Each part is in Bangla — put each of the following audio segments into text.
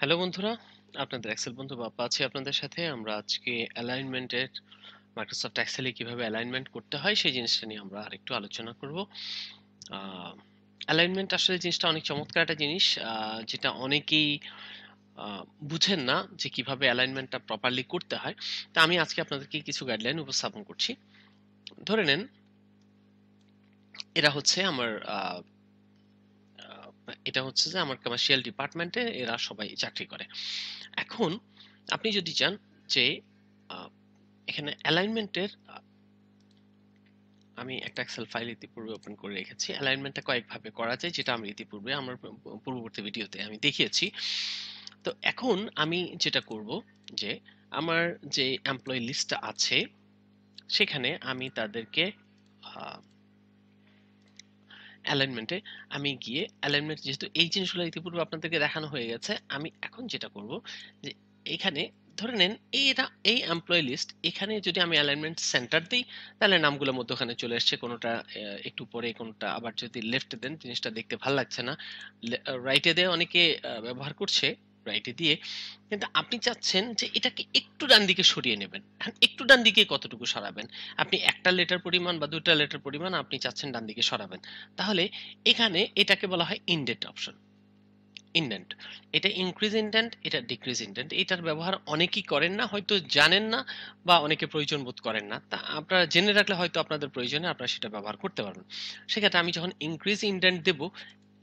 হ্যালো বন্ধুরা, আপনাদের এক্সেল বন্ধু বাপ্পা আছি আপনাদের সাথে। আমরা আজকে অ্যালাইনমেন্টের মাইক্রোসফট এক্সেলে কীভাবে অ্যালাইনমেন্ট করতে হয় সেই জিনিসটা নিয়ে আমরা আরেকটু আলোচনা করব। অ্যালাইনমেন্ট আসলে জিনিসটা অনেক চমৎকার একটা জিনিস যেটা অনেকেই বুঝেন না যে কীভাবে অ্যালাইনমেন্টটা প্রপারলি করতে হয়। তা আমি আজকে আপনাদেরকে কিছু গাইডলাইন উপস্থাপন করছি। ধরে নেন এরা হচ্ছে আমার এটা হচ্ছে যে আমার কমার্শিয়াল ডিপার্টমেন্টে এরা সবাই চাকরি করে। এখন আপনি যদি চান যে এখানে অ্যালাইনমেন্টের আমি একটা এক্সেল ফাইল ইতিপূর্বে ওপেন করে রেখেছি। অ্যালাইনমেন্টটা কয়েকভাবে করা যায়, যেটা আমি ইতিপূর্বে আমার পূর্ববর্তী ভিডিওতে আমি দেখিয়েছি। তো এখন আমি যেটা করব যে, আমার যে এমপ্লয়ি লিস্টটা আছে, সেখানে আমি তাদেরকে অ্যালাইনমেন্টে আমি গিয়ে অ্যালাইনমেন্ট যেহেতু এই জিনিসগুলো ইতিপূর্বে আপনাদেরকে দেখানো হয়ে গেছে, আমি এখন যেটা করব যে এখানে ধরে নেন এটা এই এমপ্লয়ি লিস্ট এখানে যদি আমি অ্যালাইনমেন্ট সেন্টার দিই তাহলে নামগুলো মধ্যখানে চলে আসছে কোনোটা একটু পরে কোনোটা আবার যদি লেফটে দেন জিনিসটা দেখতে ভালো লাগছে না। রাইটে দিয়ে অনেকে ব্যবহার করছে রাইটে দিয়ে। কিন্তু আপনি চাচ্ছেন যে এটাকে একটু ডান দিকে সরিয়ে নেবেন। একটু ডান দিকে কতটুকু সরাবেন? আপনি ১ টা লেটার পরিমাণ বা ২ টা লেটার পরিমাণ আপনি চাচ্ছেন ডান দিকে সরাবেন। তাহলে এখানে এটাকে বলা হয় ইনডেন্ট অপশন। ইনডেন্ট। এটা ইনক্রিজ ইনডেন্ট, এটা ডিক্রিজ ইনডেন্ট। এটার ব্যবহার অনেকেই করেন না, হয়তো জানেন না বা অনেকে প্রয়োজন বোধ করেন না। তা আপনারা জেনে রাখলে হয়তো আপনাদের প্রয়োজনে আপনারা সেটা ব্যবহার করতে পারবেন। সেক্ষেত্রে আমি যখন ইনক্রিজ ইনডেন্ট দেব,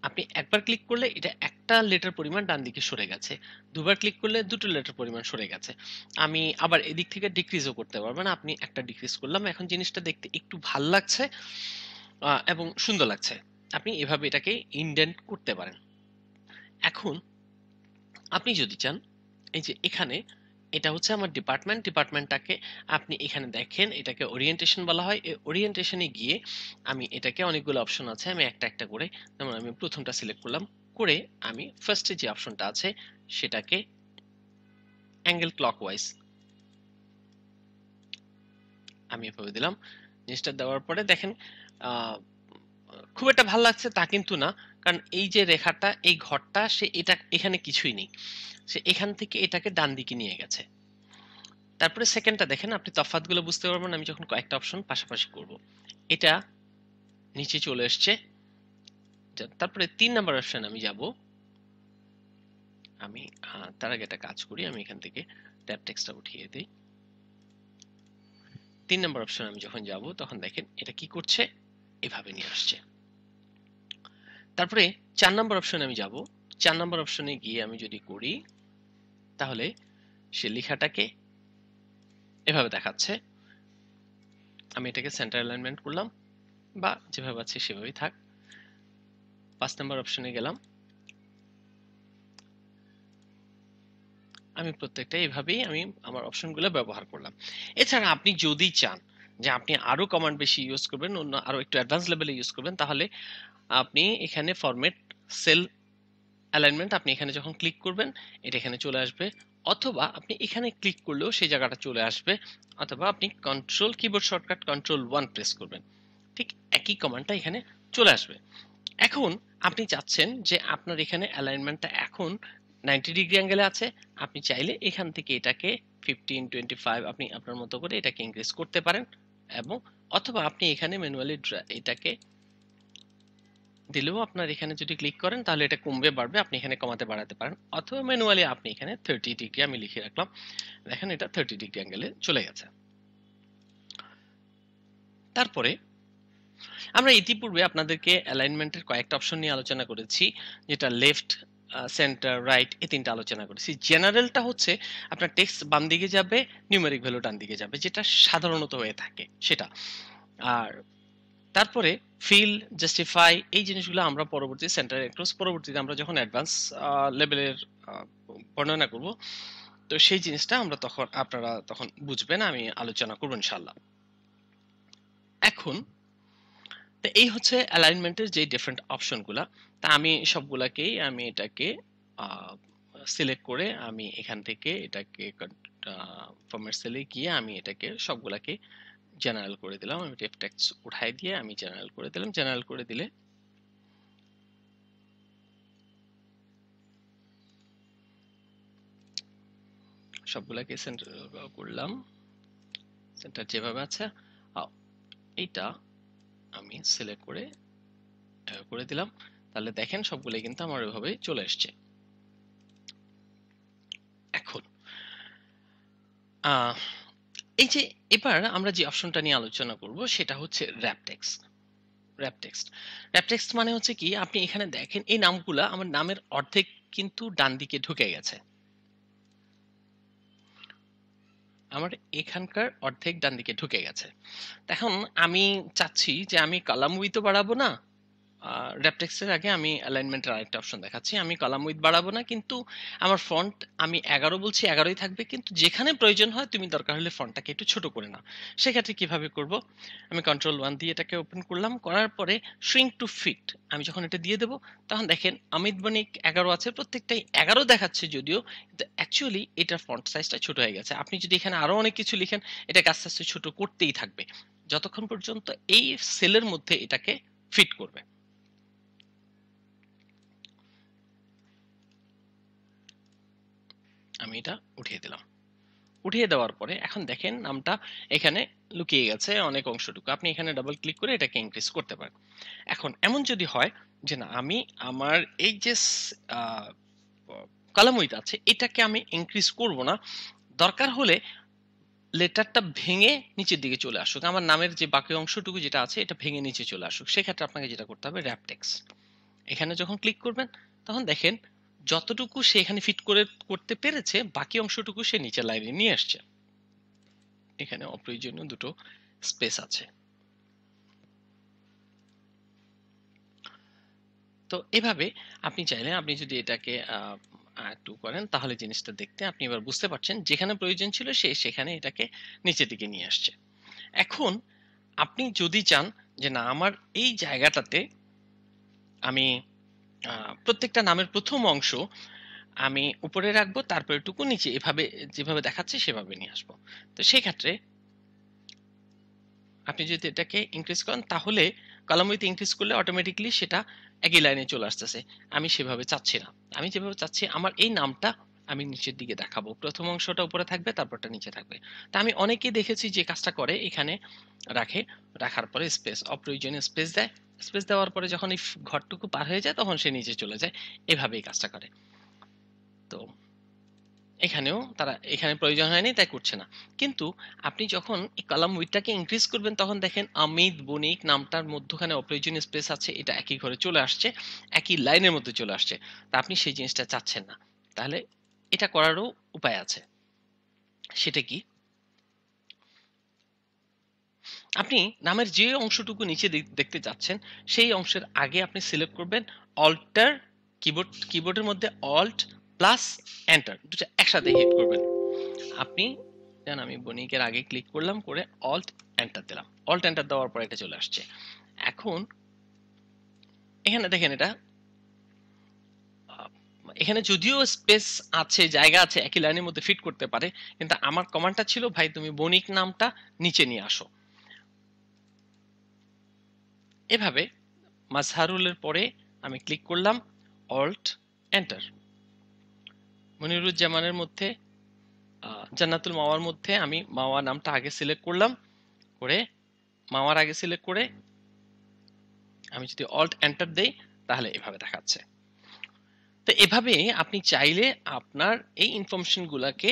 আপনি একবার ক্লিক করলে এটা একটা লেটার পরিমাণ ডান দিকে সরে গেছে। দুবার ক্লিক করলে দুটো লেটার পরিমাণ সরে গেছে। আমি আবার এদিক থেকে ডিক্রিজও করতে পারবেন। আপনি একটা ডিক্রিজ করলাম। এখন জিনিসটা দেখতে একটু ভালো লাগছে এবং সুন্দর লাগছে। আপনি এভাবে এটাকে ইনডেন্ট করতে পারেন। এখন আপনি যদি চান, এই যে এখানে এটা হচ্ছে আমার ডিপার্টমেন্ট। ডিপার্টমেন্টটাকে আপনি এখানে দেখেন এটাকে ওরিয়েন্টেশন বলা হয়। এই ওরিয়েন্টেশন গিয়ে আমি এটাকে অনেকগুলো অপশন আছে। আমি একটা, একটা করে যেমন আমি প্রথমটা সিলেক্ট করলাম। করে আমি ফার্স্ট যে অপশনটা আছে সেটাকে অ্যাঙ্গেল ক্লকওয়াইজ আমি এভাবে দিলাম। জিনিসটা দেওয়ার পরে দেখেন খুব একটা ভালো লাগছে তা কিন্তু না। কারণ এই যে রেখাটা, এই ঘরটা, সে এটা এখানে কিছুই নেই। সে এখান থেকে এটাকে ডান দিকে নিয়ে গেছে। তারপরে সেকেন্ডটা দেখেন, আপনি তফাৎগুলো বুঝতে পারবেন, আমি যখন কয়েকটা অপশন পাশাপাশি করব। এটা নিচে চলে এসছে। তারপরে তিন নাম্বার অপশন আমি যাব। আমি তার আগে একটা কাজ করি। আমি এখান থেকে ট্যাব টেক্সটটা উঠিয়ে দেই। তিন নাম্বার অপশন আমি যখন যাব, তখন দেখেন এটা কি করছে? এভাবে নিয়ে আসছে। তারপরে চার নম্বর অপশনে আমি যাব। চার নম্বর অপশনে গিয়ে আমি যদি করি তাহলে সে লেখাটাকে এভাবে দেখাচ্ছে। আমি এটাকে সেন্টার অ্যালাইনমেন্ট করলাম বা যেভাবে আছে সেভাবেই থাক। পাঁচ নম্বর অপশনে গেলাম। আমি প্রত্যেকটা এভাবেই আমি আমার অপশনগুলো ব্যবহার করলাম। এছাড়া আপনি যদি চান যে আপনি আরও কমান্ড বেশি ইউজ করবেন, অন্য আরও একটু অ্যাডভান্স লেভেলে ইউজ করবেন তাহলে আপনি এখানে ফরমেট সেল অ্যালাইনমেন্ট আপনি এখানে যখন ক্লিক করবেন এটা এখানে চলে আসবে। অথবা আপনি এখানে ক্লিক করলেও সেই জায়গাটা চলে আসবে। অথবা আপনি control keyboard shortcut control one press করবেন। ঠিক একই কমান্ডটা এখানে চলে আসবে। এখন আপনি চাচ্ছেন যে আপনার এখানে অ্যালাইনমেন্টটা এখন 90 ডিগ্রি অ্যাঙ্গেলে আছে। আপনি চাইলে এখান থেকে এটাকে 15, 25 আপনি আপনার মতো করে এটাকে ইনক্রিজ করতে পারেন এবং অথবা আপনি এখানে ম্যানুয়ালি এটাকে দিলেও আপনার এখানে যদি ক্লিক করেন তাহলে এটা কমবে বাড়বে। আপনি এখানে কমাতে বাড়াতে পারেন। অথবা ম্যানুয়ালি আপনি এখানে 30 ডিগ্রি আমি লিখে রাখলাম। দেখেন এটা 30 ডিগ্রি অ্যাঙ্গেলে চলে গেছে। তারপরে আমরা ইতিপূর্বে আপনাদেরকে অ্যালাইনমেন্টের কয়েকটা অপশন নিয়ে আলোচনা করেছি। যেটা লেফট, সেন্টার, রাইট এই তিনটা আলোচনা করেছি। জেনারেলটা হচ্ছে আপনার টেক্সট বাম দিকে যাবে, নিউমেরিক ভ্যালু ডান দিকে যাবে। যেটা সাধারণত হয়ে থাকে সেটা। আর তারপরে ফিল, জাস্টিফাই এই জিনিসগুলো আমরা পরবর্তী সেন্টার অ্যাক্রস পরবর্তীতে আমরা যখন অ্যাডভান্স লেভেলের বর্ণনা করব তো সেই জিনিসটা আমরা তখন আপনারা তখন বুঝবেন। আমি আলোচনা করব ইনশাআল্লাহ। এখন তো এই হচ্ছে অ্যালাইনমেন্টের যে ডিফারেন্ট অপশনগুলা। তা আমি সবগুলাকেই আমি এটাকে সিলেক্ট করে আমি এখান থেকে এটাকে আ সেলে গিয়ে আমি এটাকে সবগুলাকে জেনারেল করে দিলাম। আমি টেপ টেক্সট উঠায় দিয়ে আমি জেনারেল করে দিলাম। জেনারেল করে দিলে সবগুলাকে সেন্টার করলাম সেন্টার যেভাবে আছে এইটা আমি সিলেক্ট করে করে দিলাম তাহলে দেখেন সবগুলোই কিন্তু আমার ওইভাবে চলে এসছে এখন আহ, এই যে এবার আমরা যে অপশনটা নিয়ে আলোচনা করব, সেটা হচ্ছে wrap text wrap text wrap text মানে হচ্ছে কি, আপনি এখানে দেখেন, এই নামগুলা আমার নামের অর্ধেক কিন্তু ডান দিকে ঢুকে গেছে। আমার এখানকার অর্ধেক ডান দিকে ঢুকে গেছে। এখন আমি চাচ্ছি যে আমি কালাম উইথ বাড়াবো না র্যাপটেক্সের আগে আমি অ্যালাইনমেন্টের আরেকটা অপশন দেখাচ্ছি। আমি কলাম উইথ বাড়াবো না, কিন্তু আমার ফন্ট আমি এগারো বলছি, এগারোই থাকবে, কিন্তু যেখানে প্রয়োজন হয় তুমি দরকার হলে ফন্টটাকে একটু ছোট করে নাও। সেক্ষেত্রে কীভাবে করব? আমি কন্ট্রোল ওয়ান দিয়ে এটাকে ওপেন করলাম, করার পরে শ্রিঙ্ক টু ফিট আমি যখন এটা দিয়ে দেবো, তখন দেখেন অমিত বণিক এগারো আছে, প্রত্যেকটাই এগারো দেখাচ্ছে যদিও, কিন্তু অ্যাকচুয়ালি এটার ফন্ট সাইজটা ছোট হয়ে গেছে। আপনি যদি এখানে আরও অনেক কিছু লিখেন এটাকে আস্তে আস্তে ছোট করতেই থাকবে। যতক্ষণ পর্যন্ত এই সেলের মধ্যে এটাকে ফিট করবে। আমি এটা উঠিয়ে দিলাম। উঠিয়ে দেওয়ার পরে এখন দেখেন নামটা এখানে লুকিয়ে গেছে অনেক অংশটুকু। আপনি এখানে ডাবল ক্লিক করে এটাকে ইনক্রিজ করতে পারেন। এখন এমন যদি হয় যে না, আমি আমার এই যে কলাম উইথ আছে, এটাকে আমি ইনক্রিজ করব না। দরকার হলে লেটারটা ভেঙে নিচের দিকে চলে আসুক। আমার নামের যে বাকি অংশটুকু যেটা আছে, এটা ভেঙে নিচে চলে আসুক। সেক্ষেত্রে আপনাকে যেটা করতে হবে র্যাপটেক্স এখানে যখন ক্লিক করবেন, তখন দেখেন যতটুকু সে এখানে ফিট করে, করতে পেরেছে, বাকি অংশটুকু সে নিচের লাইনে নিয়ে আসছে। এখানে অপ্রয়োজনীয় দুটো স্পেস আছে। তো এভাবে আপনি চাইলে, আপনি যদি এটাকে একটু করেন, তাহলে জিনিসটা দেখতে আপনি এবার বুঝতে পারছেন, যেখানে প্রয়োজন ছিল সে সেখানে এটাকে নিচের দিকে নিয়ে আসছে। এখন আপনি যদি চান যে, না, আমার এই জায়গাটাতে আমি প্রত্যেকটা নামের প্রথম অংশ আমি উপরে রাখব, তারপরে টুকু নিচে। এভাবে, যেভাবে দেখাচ্ছে সেভাবে নিয়ে আসব। তো সেই ক্ষেত্রে আপনি যদি এটাকে ইনক্রিজ করেন, তাহলে কলাম উইথ ইনক্রিজ করলে অটোমেটিকলি সেটা একই লাইনে চলে আসতেছে। আমি সেভাবে চাচ্ছি না। আমি যেভাবে চাচ্ছি, আমার এই নামটা আমি নিচের দিকে দেখাবো। প্রথম অংশটা উপরে থাকবে, তারপরটা নিচে থাকবে। তা আমি অনেকেই দেখেছি যে কাজটা করে, এখানে রাখে, রাখার পরে স্পেস অপ্রয়োজনীয় স্পেস দেয়। স্পেস দেওয়ার পরে যখন এই ঘরটুকু পার হয়ে যায়, তখন সে নিচে চলে যায়। এভাবেই কাজটা করে। তো এখানেও তারা, এখানে প্রয়োজন হয়নি, তাই করছে না। কিন্তু আপনি যখন এই কলাম উইথটাকে ইনক্রিজ করবেন, তখন দেখেন অমিত বণিক নামটার মধ্যখানে অপ্রয়োজনীয় স্পেস আছে, এটা একই ঘরে চলে আসছে, একই লাইনের মধ্যে চলে আসছে। তা আপনি সেই জিনিসটা চাচ্ছেন না। তাহলে এটা করারও উপায় আছে। সেটা কি? আপনি নামের যে অংশটুকু নিচে দেখতে যাচ্ছেন, সেই অংশের আগে আপনি সিলেক্ট করবেন অল্টার কিবোর্ড কিবোর্ডের মধ্যে অল্ট প্লাস এন্টার দুটো একসাথে হিট করবেন। আপনি, জান আমি বণিকের আগে ক্লিক করলাম, করে অল্ট এন্টার দিলাম। অল্ট এন্টার দেওয়ার পর এটা চলে আসছে। এখন, এখানে দেখেন এটা, এখানে যদিও স্পেস আছে, জায়গা আছে, একই লাইনের মধ্যে ফিট করতে পারে, কিন্তু আমার কমান্ডটা ছিল, ভাই, তুমি বণিক নামটা নিচে নিয়ে আসো। এভাবে মাজহারুলের পরে আমি ক্লিক করলাম অল্ট এন্টার মনিরুজ্জামানের মধ্যে জান্নাতুল মাওয়ার মধ্যে আমি মাওয়া নামটা আগে সিলেক্ট করলাম, করে মাওয়ার আগে সিলেক্ট করে আমি যদি অল্ট এন্টার দেই, তাহলে এভাবে দেখাচ্ছে। তো এভাবে আপনি চাইলে আপনার এই ইনফরমেশনগুলোকে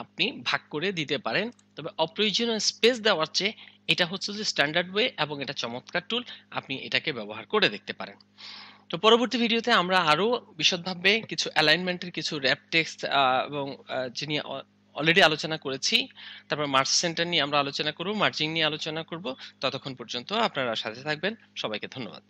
আপনি ভাগ করে দিতে পারেন, তবে অপ্রয়োজনীয় স্পেস দেওয়ার চেয়ে এটা হচ্ছে যে স্ট্যান্ডার্ড ওয়ে এবং এটা চমৎকার টুল আপনি এটাকে ব্যবহার করে দেখতে পারেন। তো পরবর্তী ভিডিওতে আমরা আরও বিশদভাবে কিছু অ্যালাইনমেন্টের কিছু র্যাপ টেক্সট এবং যিনি অলরেডি আলোচনা করেছি, তারপর মার্চ সেন্টার নিয়ে আমরা আলোচনা করব মার্জিং নিয়ে আলোচনা করব। ততক্ষণ পর্যন্ত আপনারা সাথে থাকবেন। সবাইকে ধন্যবাদ।